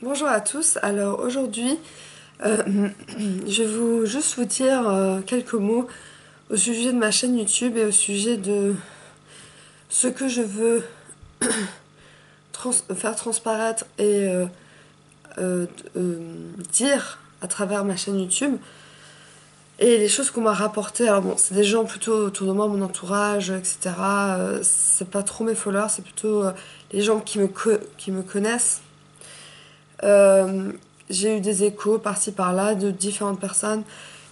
Bonjour à tous. Alors aujourd'hui, euh, je vais juste vous dire euh, quelques mots au sujet de ma chaîne YouTube et au sujet de ce que je veux faire transparaître et euh, dire à travers ma chaîne YouTube. Et les choses qu'on m'a rapportées, alors bon, c'est des gens plutôt autour de moi, mon entourage, etc. c'est pas trop mes followers, c'est plutôt les gens qui me connaissent euh, j'ai eu des échos par-ci par-là de différentes personnes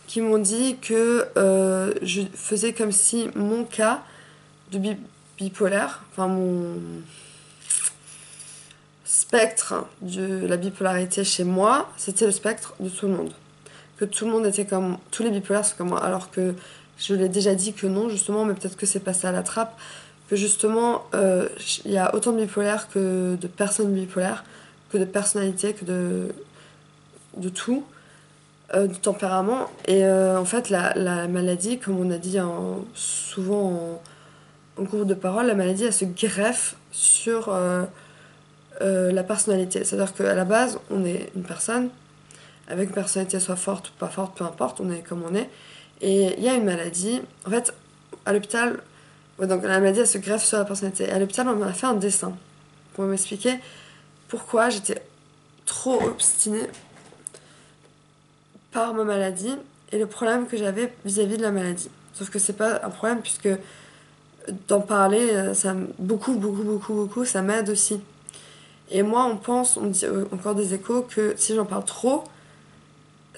qui m'ont dit que euh, je faisais comme si mon cas de bipolaire, enfin mon spectre de la bipolarité chez moi, c'était le spectre de tout le monde. Que tout le monde était comme. Tous les bipolaires sont comme moi. Alors que je l'ai déjà dit que non, justement, mais peut-être que c'est passé à la trappe. Que justement, euh, il y a autant de bipolaires que de personnes bipolaires de personnalité, que de, de tout, euh, du tempérament. Et euh, en fait, la, la, maladie, comme on a dit souvent en, cours de parole, la maladie, elle se greffe sur euh, la personnalité. C'est-à-dire qu'à la base, on est une personne, avec une personnalité soit forte ou pas forte, peu importe, on est comme on est. Et il y a une maladie. En fait, à l'hôpital, donc la maladie, elle se greffe sur la personnalité. à l'hôpital, on m'a fait un dessin pour m'expliquer pourquoi j'étais trop obstinée par ma maladie et le problème que j'avais vis-à-vis de la maladie. Sauf que c'est pas un problème puisque d'en parler, euh, ça, beaucoup, beaucoup, beaucoup, beaucoup, ça m'aide aussi. Et moi, on pense, on dit euh, encore des échos, que si j'en parle trop,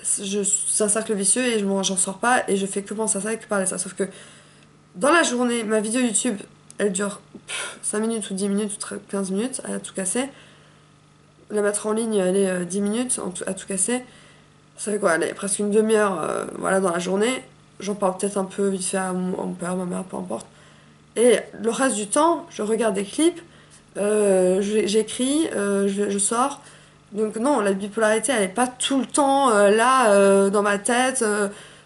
c'est un cercle vicieux et je j'en sors pas et je fais que penser à ça et que parler de ça. Sauf que dans la journée, ma vidéo YouTube, elle dure 5 minutes ou 10 minutes ou 15 minutes, elle a tout cassé la mettre en ligne, elle est 10 minutes à tout casser. Ça fait quoi est presque une demi-heure euh, voilà, dans la journée. J'en parle peut-être un peu vite fait à mon, père, ma mère, peu importe. Et le reste du temps, je regarde des clips, euh, j'écris, euh, je, sors. Donc non, la bipolarité, elle n'est pas tout le temps là, dans ma tête.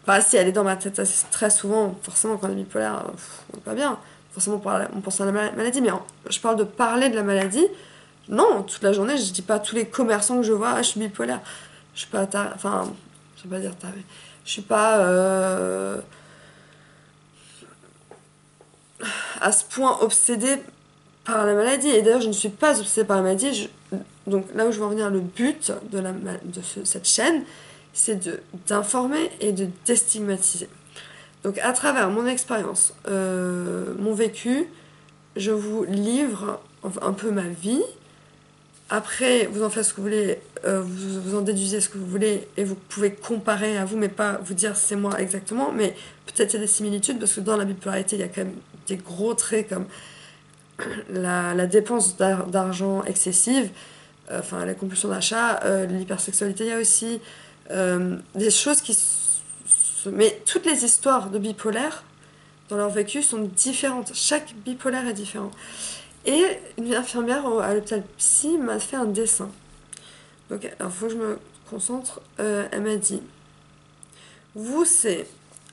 Enfin, si, elle est dans ma tête très souvent. Forcément, quand on est bipolaire, on n'est pas bien. Forcément, on pense à la maladie. Mais je parle de parler de la maladie non, toute la journée, je dis pas tous les commerçants que je vois, ah, je suis bipolaire. Je suis pas Enfin, je vais pas dire. Je suis pas. Euh, à ce point obsédée par la maladie. Et d'ailleurs, je ne suis pas obsédée par la maladie. Donc là où je veux en venir, le but de cette chaîne, c'est d'informer et de déstigmatiser. Donc à travers mon expérience, euh, mon vécu, je vous livre un peu ma vie, après, vous en faites ce que vous voulez, euh, vous, en déduisez ce que vous voulez et vous pouvez comparer à vous, mais pas vous dire c'est moi exactement. Mais peut-être il y a des similitudes parce que dans la bipolarité, il y a quand même des gros traits comme la, dépense d'argent excessive, euh, enfin la compulsion d'achat, euh, l'hypersexualité, il y a aussi des choses qui. Mais toutes les histoires de bipolaire dans leur vécu sont différentes. Chaque bipolaire est différent. Et une infirmière à l'hôpital psy m'a fait un dessin. Donc, il faut que je me concentre. Euh, elle m'a dit Vous, c'est.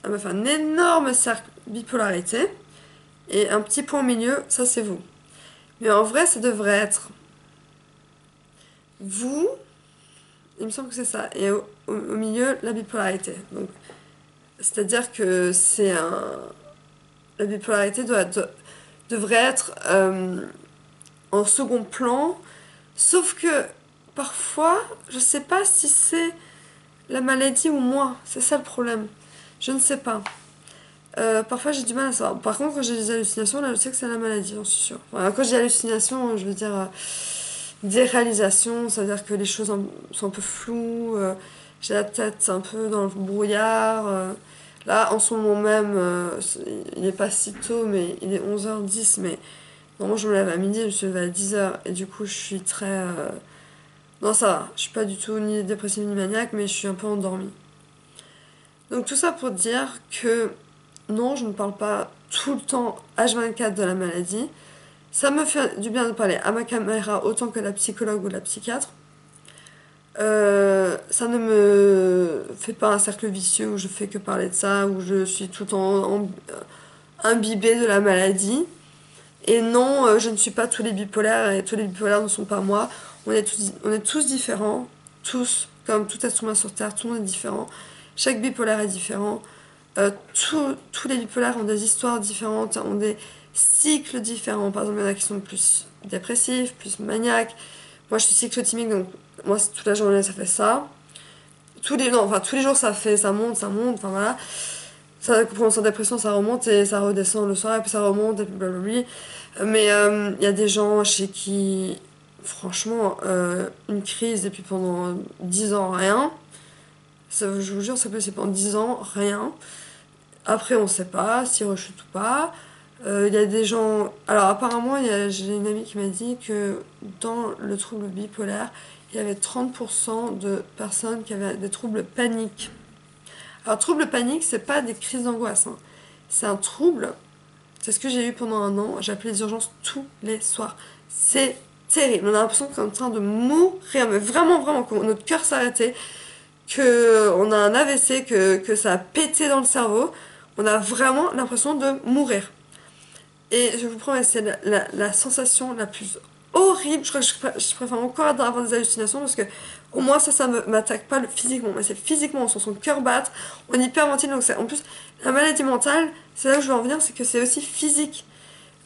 Elle m'a fait un énorme cercle bipolarité. Et un petit point au milieu, ça, c'est vous. Mais en vrai, ça devrait être. Vous. Il me semble que c'est ça. Et au, milieu, la bipolarité. Donc, c'est-à-dire que c'est un. La bipolarité doit être devrait être euh, en second plan. Sauf que parfois, je sais pas si c'est la maladie ou moi. C'est ça le problème. Je ne sais pas. Euh, parfois j'ai du mal à savoir. Par contre, quand j'ai des hallucinations, là je sais que c'est la maladie, j'en suis sûre. quand j'ai hallucinations, je veux dire euh, des réalisations, c'est-à-dire que les choses sont un peu floues, j'ai la tête un peu dans le brouillard. Là, en ce moment même, euh, il n'est pas si tôt, mais il est 11h10, mais normalement je me lève à midi, je me suis lève à 10h, et du coup je suis très... Euh, non, ça va, je suis pas du tout ni dépressive ni maniaque, mais je suis un peu endormie. Donc tout ça pour dire que non, je ne parle pas tout le temps H24 de la maladie. Ça me fait du bien de parler à ma caméra autant que la psychologue ou la psychiatre. Euh, ça ne me fait pas un cercle vicieux où je fais que parler de ça, où je suis tout en, en imbibée de la maladie. Et non, euh, je ne suis pas tous les bipolaires et tous les bipolaires ne sont pas moi. On est tous, différents, tous, comme tout être humain sur Terre, tout le monde est différent. Chaque bipolaire est différent. Euh, tous les bipolaires ont des histoires différentes, ont des cycles différents. Par exemple, il y en a qui sont plus dépressifs, plus maniaques. Moi, je suis cyclotimique, donc moi, toute la journée, ça fait ça. Tous les, non, enfin, tous les jours, ça fait, ça monte, ça monte, enfin voilà. Ça commence en dépression, ça remonte et ça redescend le soir, et puis ça remonte, et puis blablabla. Mais euh, il y a des gens chez qui, franchement, euh, une crise, et puis pendant 10 ans, rien. Ça, je vous jure, ça peut c'est pendant 10 ans, rien. Après, on sait pas s'ils rechutent ou pas. Euh, il y a des gens. Alors, apparemment, j'ai une amie qui m'a dit que dans le trouble bipolaire, il y avait 30% de personnes qui avaient des troubles paniques. Alors, trouble panique, c'est pas des crises d'angoisse. Hein. C'est un trouble. C'est ce que j'ai eu pendant un an. J'appelais les urgences tous les soirs. C'est terrible. On a l'impression qu'on est en train de mourir, mais vraiment, vraiment, que notre cœur s'arrêtait, qu'on a un AVC, que, que ça a pété dans le cerveau. On a vraiment l'impression de mourir. Et je vous promets, c'est la, sensation la plus horrible. Je préfère encore avoir des hallucinations parce que au moins ça, ça ne m'attaque pas physiquement. Mais c'est physiquement, on sent son cœur battre, on hyperventile. Donc en plus, la maladie mentale, c'est là où je veux en venir, c'est que c'est aussi physique.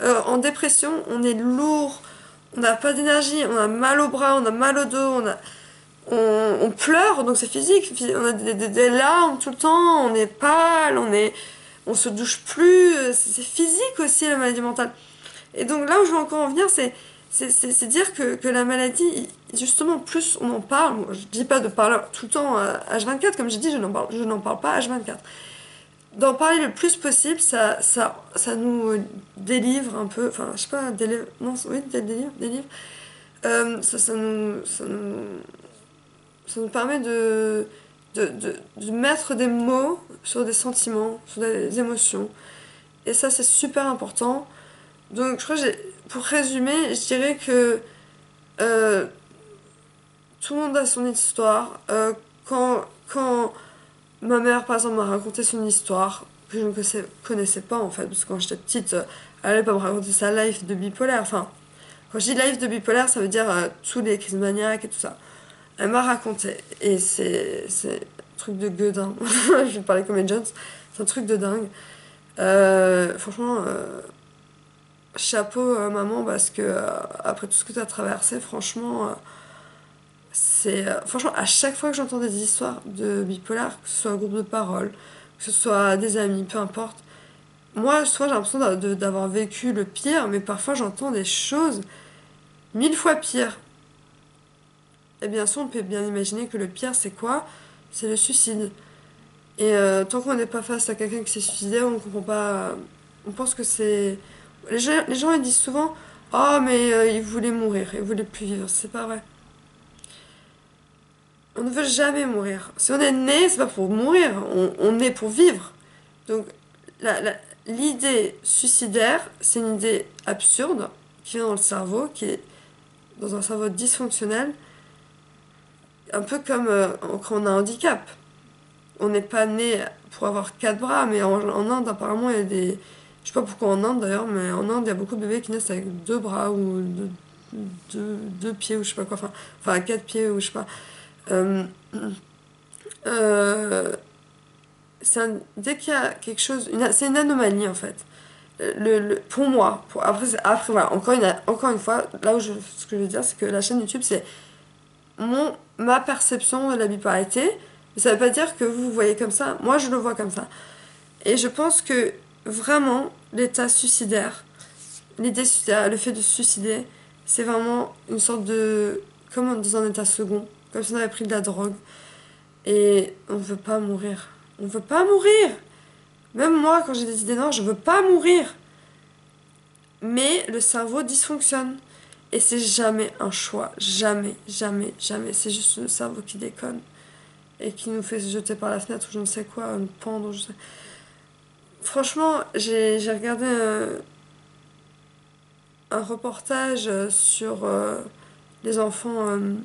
Euh, en dépression, on est lourd, on n'a pas d'énergie, on a mal au bras, on a mal au dos, on pleure, donc c'est physique, on a des, larmes tout le temps, on est pâle, on est, on se douche plus, c'est physique aussi la maladie mentale. Et donc là où je veux encore en venir, c'est c'est dire que, que, la maladie, justement, plus on en parle, je dis pas de parler tout le temps à H24, comme j'ai dit, je n'en parle, parle pas à H24. D'en parler le plus possible, ça, ça, ça nous délivre un peu, enfin, je sais pas, délivre, non, oui, délivre, délivre. Euh, ça, ça, nous, ça, nous, ça nous permet de, de, de, mettre des mots sur des sentiments, sur des émotions. Et ça, c'est super important. Donc, je crois que pour résumer, je dirais que euh, tout le monde a son histoire. Euh, quand, quand ma mère, par exemple, m'a raconté son histoire, que je ne connaissais, pas en fait, parce que quand j'étais petite, elle allait pas me raconter sa life de bipolaire. Enfin, quand je dis life de bipolaire, ça veut dire euh, tous les crises maniaques et tout ça. Elle m'a raconté. Et c'est, un truc de gueudin. je vais parler comme Jones. C'est un truc de dingue. Euh, franchement, euh, chapeau maman, parce que après tout ce que tu as traversé, franchement, c'est. franchement, à chaque fois que j'entends des histoires de bipolaire, que ce soit un groupe de parole, que ce soit des amis, peu importe, moi, soit j'ai l'impression d'avoir vécu le pire, mais parfois j'entends des choses mille fois pires. Et bien sûr, on peut bien imaginer que le pire, c'est quoi? C'est le suicide. Et euh, tant qu'on n'est pas face à quelqu'un qui s'est suicidé, on ne comprend pas. On pense que c'est. Les gens, les gens disent souvent Oh, mais euh, il voulait mourir, il voulait plus vivre. C'est pas vrai. On ne veut jamais mourir. Si on est né, c'est pas pour mourir, on, est pour vivre. Donc, l'idée suicidaire, c'est une idée absurde qui vient dans le cerveau, qui est dans un cerveau dysfonctionnel un peu comme euh, quand on a un handicap. On n'est pas né pour avoir quatre bras, mais en, Inde, apparemment, il y a des. Je sais pas pourquoi en Inde d'ailleurs, mais en Inde, il y a beaucoup de bébés qui naissent avec deux bras ou deux, deux, pieds ou je sais pas quoi. Enfin, enfin quatre pieds ou je sais pas. Euh, euh, dès qu'il y a quelque chose. C'est une anomalie en fait. Le, pour moi, après, après voilà, encore une, encore une fois, là où je, ce que je veux dire, c'est que la chaîne YouTube, c'est ma perception de la bipolarité. Ça ne veut pas dire que vous voyez comme ça. Moi, je le vois comme ça. Et je pense que vraiment, l'état suicidaire, l'idée suicidaire, le fait de se suicider, c'est vraiment une sorte de. comme dans un état second, comme si on avait pris de la drogue. Et on ne veut pas mourir. On ne veut pas mourir! Même moi, quand j'ai des idées noires, je ne veux pas mourir. Mais le cerveau dysfonctionne. Et c'est jamais un choix. Jamais, jamais, jamais. C'est juste le cerveau qui déconne. Et qui nous fait se jeter par la fenêtre ou je ne sais quoi, nous pendre. Je sais. Franchement, j'ai regardé un, reportage sur euh, les enfants. Euh,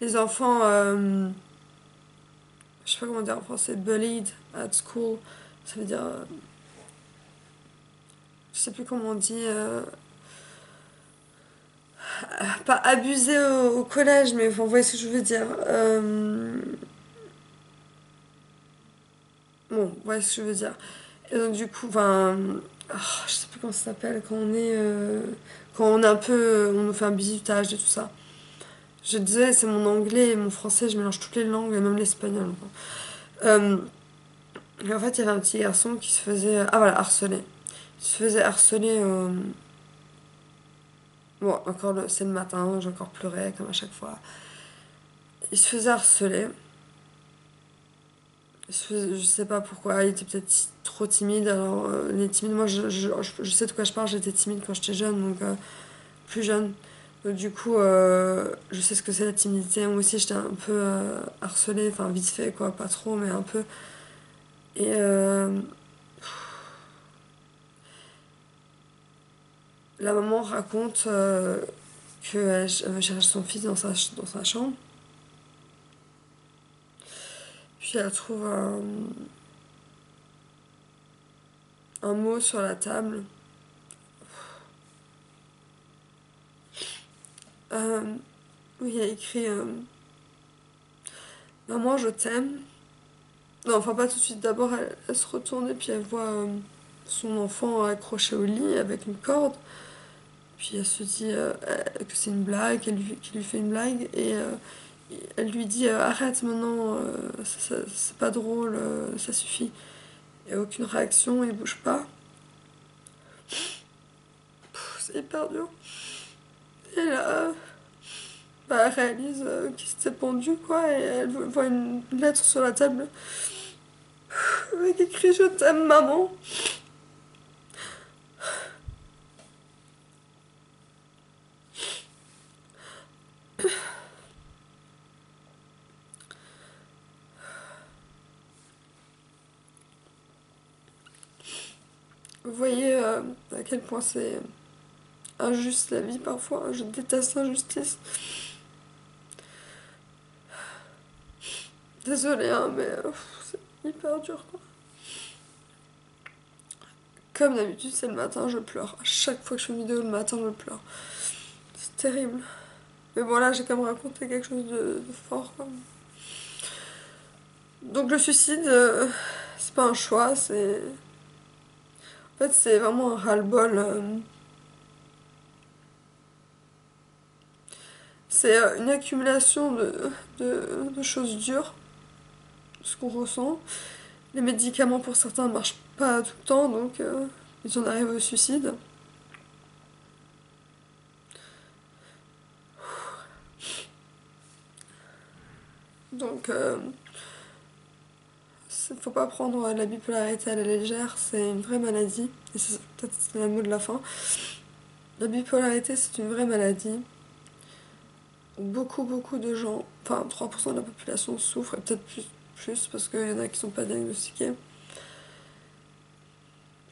les enfants. Euh, je sais pas comment dire en français. Bullied at school. Ça veut dire je sais plus comment on dit. Euh, pas abusé au, collège, mais vous voyez ce que je veux dire. Euh, ce que je veux dire. Et donc, du coup. Oh, je sais plus comment ça s'appelle, quand on est. Euh, quand on est un peu. On nous fait un bisutage et tout ça. Je disais, c'est mon anglais et mon français, je mélange toutes les langues, et même l'espagnol. Euh, en fait, il y avait un petit garçon qui se faisait. Ah voilà, harceler. Il se faisait harceler. Bon, encore c'est le matin, j'ai encore pleuré comme à chaque fois. Il se faisait harceler. Je, sais pas pourquoi, il était peut-être trop timide. Alors, euh, les timides, moi je, sais de quoi je parle, j'étais timide quand j'étais jeune, donc euh, plus jeune. du coup, euh, je sais ce que c'est la timidité. Moi aussi, j'étais un peu harcelée, enfin vite fait, quoi, pas trop, mais un peu. Et la maman raconte qu'elle cherche son fils dans sa, dans sa chambre. Puis elle trouve un, un mot sur la table. Euh, où il y a écrit euh, Maman, je t'aime. Non, enfin, pas tout de suite. D'abord, elle, se retourne et puis elle voit son enfant accroché au lit avec une corde. Puis elle se dit euh, euh, que c'est une blague, qu'elle lui, lui fait une blague, et euh, elle lui dit arrête maintenant, c'est pas drôle, ça suffit. A aucune réaction, il bouge pas. C'est hyper dur. Et là, bah, elle réalise qu'il s'était pendu, quoi, et elle voit une lettre sur la table avec écrit Je t'aime, maman. Vous voyez euh, à quel point c'est injuste la vie parfois. Je déteste l'injustice. Désolée, hein, mais c'est hyper dur quoi. Comme d'habitude, c'est le matin, je pleure. À chaque fois que je fais une vidéo le matin, je pleure. C'est terrible. Mais bon, là, j'ai quand même raconté quelque chose de, fort. Donc, le suicide, euh, c'est pas un choix, c'est en fait, c'est vraiment un ras-le-bol. Euh. C'est euh, une accumulation de, choses dures, ce qu'on ressent. Les médicaments pour certains ne marchent pas tout le temps, donc euh, ils en arrivent au suicide. Donc, il faut pas prendre la bipolarité à la légère, c'est une vraie maladie. Et c'est peut-être le mot de la fin. La bipolarité, c'est une vraie maladie. Beaucoup, beaucoup de gens, enfin 3% de la population souffrent, et peut-être plus, plus parce qu'il y en a qui sont pas diagnostiqués.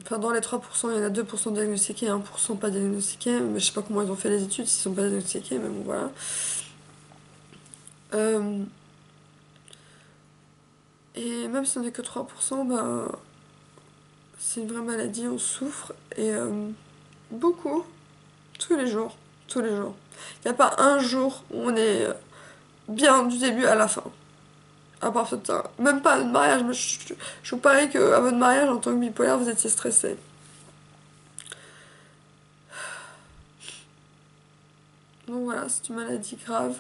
Enfin, dans les 3%, il y en a 2% diagnostiqués et 1% pas diagnostiqués. Mais je sais pas comment ils ont fait les études s'ils sont pas diagnostiqués, mais bon, voilà. Euh, et même si on n'est que 3%, ben, c'est une vraie maladie, on souffre. Et euh, beaucoup, tous les jours, tous les jours. Il n'y a pas un jour où on est bien du début à la fin. À part ça. Même pas à notre mariage. Je, je, vous parie qu'à votre mariage, en tant que bipolaire, vous étiez stressé. Donc voilà, c'est une maladie grave.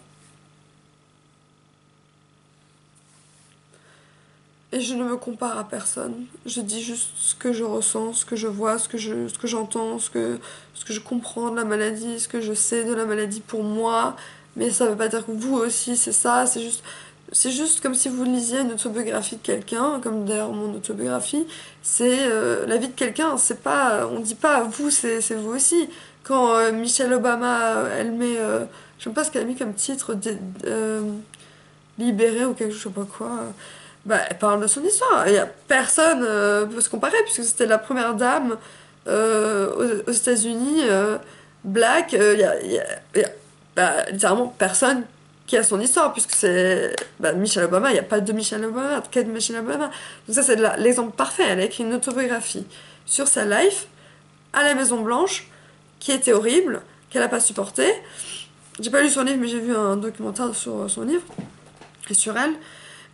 Et je ne me compare à personne. Je dis juste ce que je ressens, ce que je vois, ce que je, ce que j'entends, ce que, ce que je comprends de la maladie, ce que je sais de la maladie pour moi. Mais ça veut pas dire que vous aussi c'est ça. C'est juste, c'est juste comme si vous lisiez une autobiographie de quelqu'un, comme d'ailleurs mon autobiographie. C'est euh, la vie de quelqu'un. C'est pas, on dit pas vous, c'est, vous aussi. Quand euh, Michelle Obama, elle met, euh, je sais pas ce qu'elle a mis comme titre, libéré ou quelque chose, je sais pas quoi bah, elle parle de son histoire. Il a personne euh, peut se comparer, puisque c'était la première dame euh, aux, États-Unis, euh, black. Il n'y a, y a, bah, littéralement personne qui a son histoire, puisque c'est bah, Michelle Obama. Il n'y a pas de Michelle Obama, de Michelle Obama. Donc, ça, c'est l'exemple parfait. Elle a écrit une autobiographie sur sa life à la Maison-Blanche, qui était horrible, qu'elle n'a pas supporté. j'ai pas lu son livre, mais j'ai vu un documentaire sur son livre et sur elle.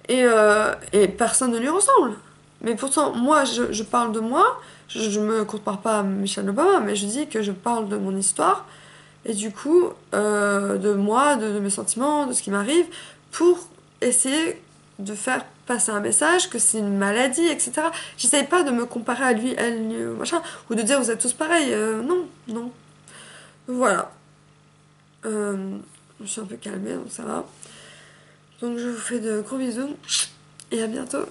Et, euh, et personne ne lui ressemble. Mais pourtant, moi, je, parle de moi. Je, je me compare pas à Michelle Obama, mais je dis que je parle de mon histoire. Et du coup, euh, de moi, de, mes sentiments, de ce qui m'arrive, pour essayer de faire passer un message que c'est une maladie, etc. J'essaye pas de me comparer à lui, elle, machin, ou de dire vous êtes tous pareils. Euh, non, non. Voilà. Euh, je suis un peu calmée, donc ça va. Donc je vous fais de gros bisous et à bientôt.